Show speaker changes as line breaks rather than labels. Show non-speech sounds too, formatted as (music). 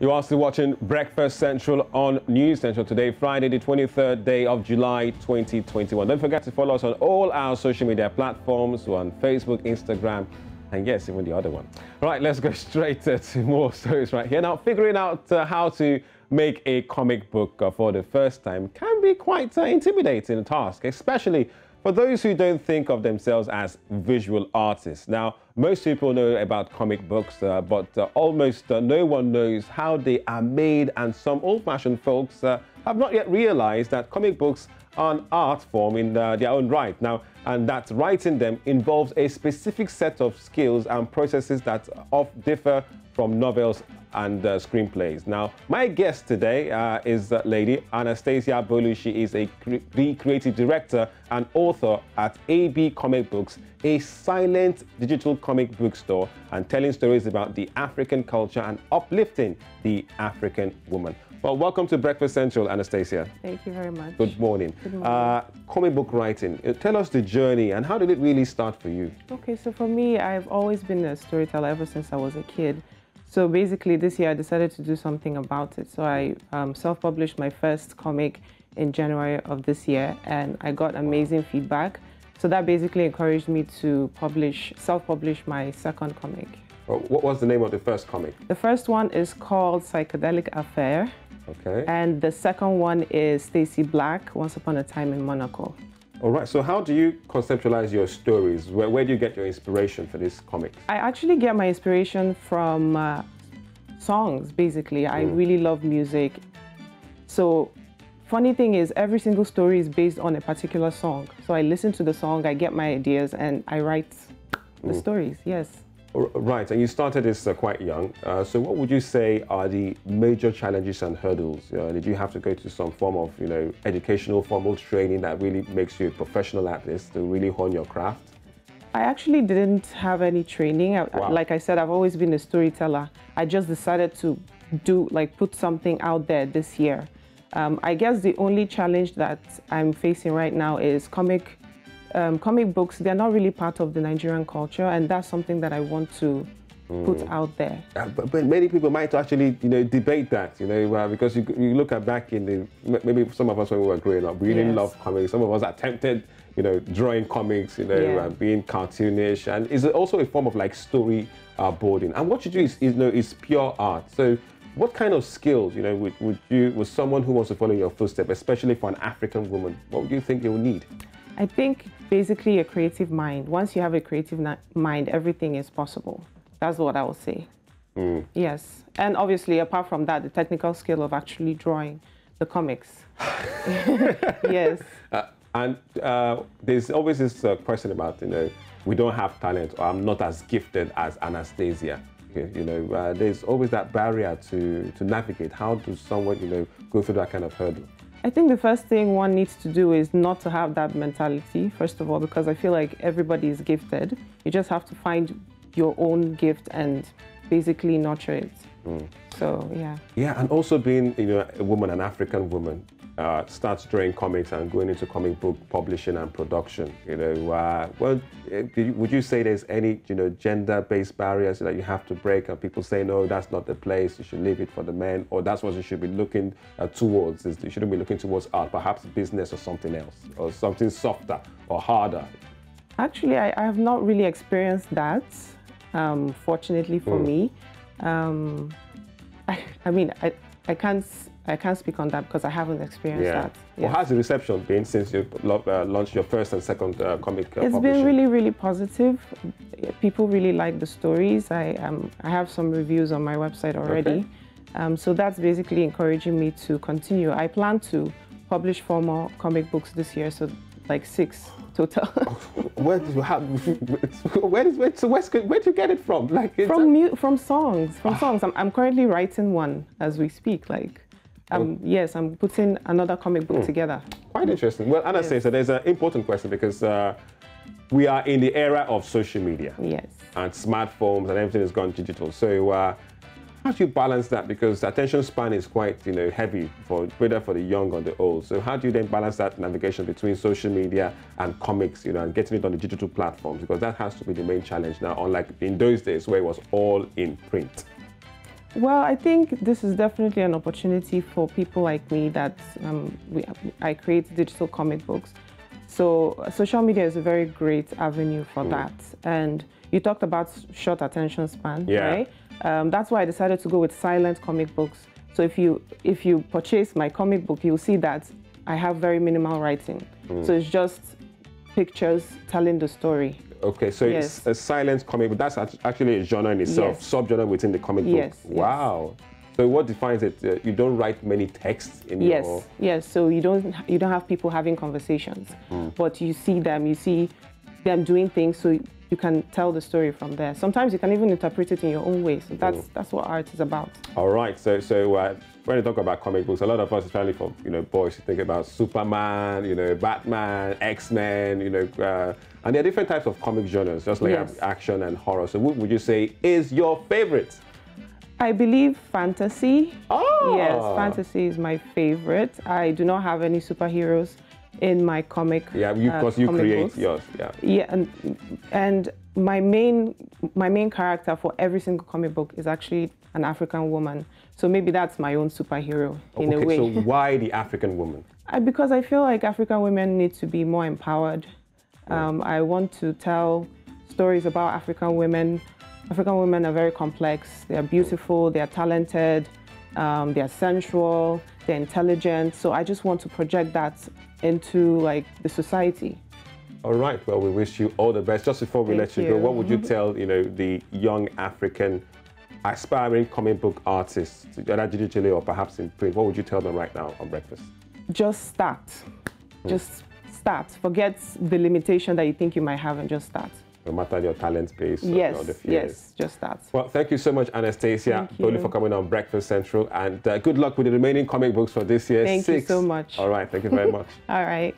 You are still watching Breakfast Central on News Central today, Friday, the 23rd day of July 2021. Don't forget to follow us on all our social media platforms on Facebook, Instagram, and yes, even the other one. Right, let's go (laughs) straight to, more stories right here. Now, figuring out uh, how to make a comic book uh, for the first time can be quite uh, intimidating task, especially for those who don't think of themselves as visual artists. Now, most people know about comic books, uh, but uh, almost uh, no one knows how they are made, and some old-fashioned folks uh, have not yet realized that comic books are an art form in uh, their own right. Now, and that writing them involves a specific set of skills and processes that differ from novels and uh, screenplays. Now, my guest today uh, is uh, Lady Anastasia Bolu. She is a cre the creative director and author at AB Comic Books, a silent digital comic book store, and telling stories about the African culture and uplifting the African woman. Well, welcome to Breakfast Central, Anastasia.
Thank you very much.
Good morning.
Good morning.
Uh, comic book writing. Uh, tell us the journey and how did it really start for you?
Okay, so for me, I've always been a storyteller ever since I was a kid. So basically, this year I decided to do something about it. So I um, self-published my first comic in January of this year, and I got amazing feedback. So that basically encouraged me to publish, self-publish my second comic.
What was the name of the first comic?
The first one is called Psychedelic Affair.
Okay.
And the second one is Stacy Black, Once Upon a Time in Monaco.
All right. So how do you conceptualize your stories? Where, where do you get your inspiration for these comics?
I actually get my inspiration from uh, songs, basically. I mm. really love music. So funny thing is every single story is based on a particular song. So I listen to the song, I get my ideas, and I write the mm. stories, yes.
Right, and you started this uh, quite young. Uh, so, what would you say are the major challenges and hurdles? Uh, did you have to go to some form of, you know, educational, formal training that really makes you a professional at this to really hone your craft?
I actually didn't have any training. Wow. Like I said, I've always been a storyteller. I just decided to do, like, put something out there this year. Um, I guess the only challenge that I'm facing right now is comic um, comic books, they're not really part of the Nigerian culture, and that's something that I want to mm. put out there.
Uh, but, but, many people might actually, you know, debate that, you know, uh, because you, you, look at back in the, maybe some of us when we were growing up, we didn't love comics. Some of us attempted, you know, drawing comics, you know, yeah. uh, being cartoonish, and is also a form of like story uh, boarding. And what you do is, is, you know, is pure art. So what kind of skills, you know, would, would you, with someone who wants to follow your footsteps, especially for an African woman, what would you think you would need?
I think basically a creative mind. Once you have a creative mind, everything is possible. That's what I will say. Mm. Yes. And obviously, apart from that, the technical skill of actually drawing the comics. (laughs) (laughs) yes.
Uh, and uh, there's always this uh, question about, you know, we don't have talent or I'm not as gifted as Anastasia. You know, uh, there's always that barrier to, to navigate. How does someone, you know, go through that kind of hurdle?
I think the first thing one needs to do is not to have that mentality, first of all, because I feel like everybody is gifted. You just have to find your own gift and basically nurture it. Mm. So, yeah.
Yeah, and also being, you know, a woman, an African woman, uh, starts drawing comics and going into comic book publishing and production. You know, uh, well, eh, would you say there's any you know gender-based barriers that you have to break, and people say no, that's not the place. You should leave it for the men, or that's what you should be looking uh, towards. Is you shouldn't be looking towards art, perhaps business or something else, or something softer or harder.
Actually, I, I have not really experienced that. Um, fortunately for mm. me, um, I, I mean, I, I can't I can't speak on that because I haven't experienced yeah. that.
Well, how's the reception been since you uh, launched your first and second uh, comic? Uh,
it's been really, really positive. People really like the stories. I um, I have some reviews on my website already. Okay. Um, so that's basically encouraging me to continue. I plan to publish four more comic books this year, so like six total. (laughs) (laughs)
where did you have? (laughs) Where did where, so where, where did you get it from?
Like from from songs, from songs. I'm, I'm currently writing one as we speak. Like um, oh. Yes, I'm putting another comic book mm. together.
Quite interesting. Well, Anna yes. says so there's an important question because uh, we are in the era of social media.
Yes.
And smartphones and everything has gone digital. So uh, how do you balance that? Because attention span is quite, you know, heavy for whether for the young or the old. So how do you then balance that navigation between social media and comics, you know, and getting it on the digital platforms? Because that has to be the main challenge now, unlike in those days where it was all in print.
Well, I think this is definitely an opportunity for people like me that um, we, I create digital comic books. So uh, social media is a very great avenue for mm. that. And you talked about short attention span, yeah. right? Um, that's why I decided to go with silent comic books. So if you if you purchase my comic book, you'll see that I have very minimal writing. Mm. So it's just pictures telling the story.
Okay, so yes. it's a silent comic book. That's actually a genre in itself, yes. subgenre within the comic book.
Yes.
Wow. Yes. So what defines it? Uh, you don't write many texts in
yes.
your.
Yes. So you don't you don't have people having conversations, mm. but you see them. You see them doing things. So you can tell the story from there. Sometimes you can even interpret it in your own way. So that's mm. that's what art is about.
All right. So so uh, when you talk about comic books, a lot of us, especially for you know boys, you think about Superman, you know Batman, X Men, you know, uh, and there are different types of comic genres, just like yes. action and horror. So what would you say is your favorite?
I believe fantasy.
Oh.
Yes, fantasy is my favorite. I do not have any superheroes in my comic.
Yeah, because you, uh, you create books. yours. Yeah.
Yeah, and and my main my main character for every single comic book is actually an African woman. So maybe that's my own superhero in
okay,
a way.
So (laughs) why the African woman?
I, because I feel like African women need to be more empowered. Um, I want to tell stories about African women. African women are very complex. They are beautiful. They are talented. Um, they are sensual. They're intelligent. So I just want to project that into like the society.
All right. Well, we wish you all the best. Just before we Thank let you, you, go, what would you tell you know the young African aspiring comic book artists, either digitally or perhaps in print? What would you tell them right now on breakfast?
Just start. Hmm. Just start. Forget the limitation that you think you might have, and just start
no matter your talent base
yes,
or the
fears. Yes, just that.
Well, thank you so much, Anastasia, Bolu, for coming on Breakfast Central. And uh, good luck with the remaining comic books for this year.
Thank
Six.
you so much.
All right, thank you very much. (laughs)
All right.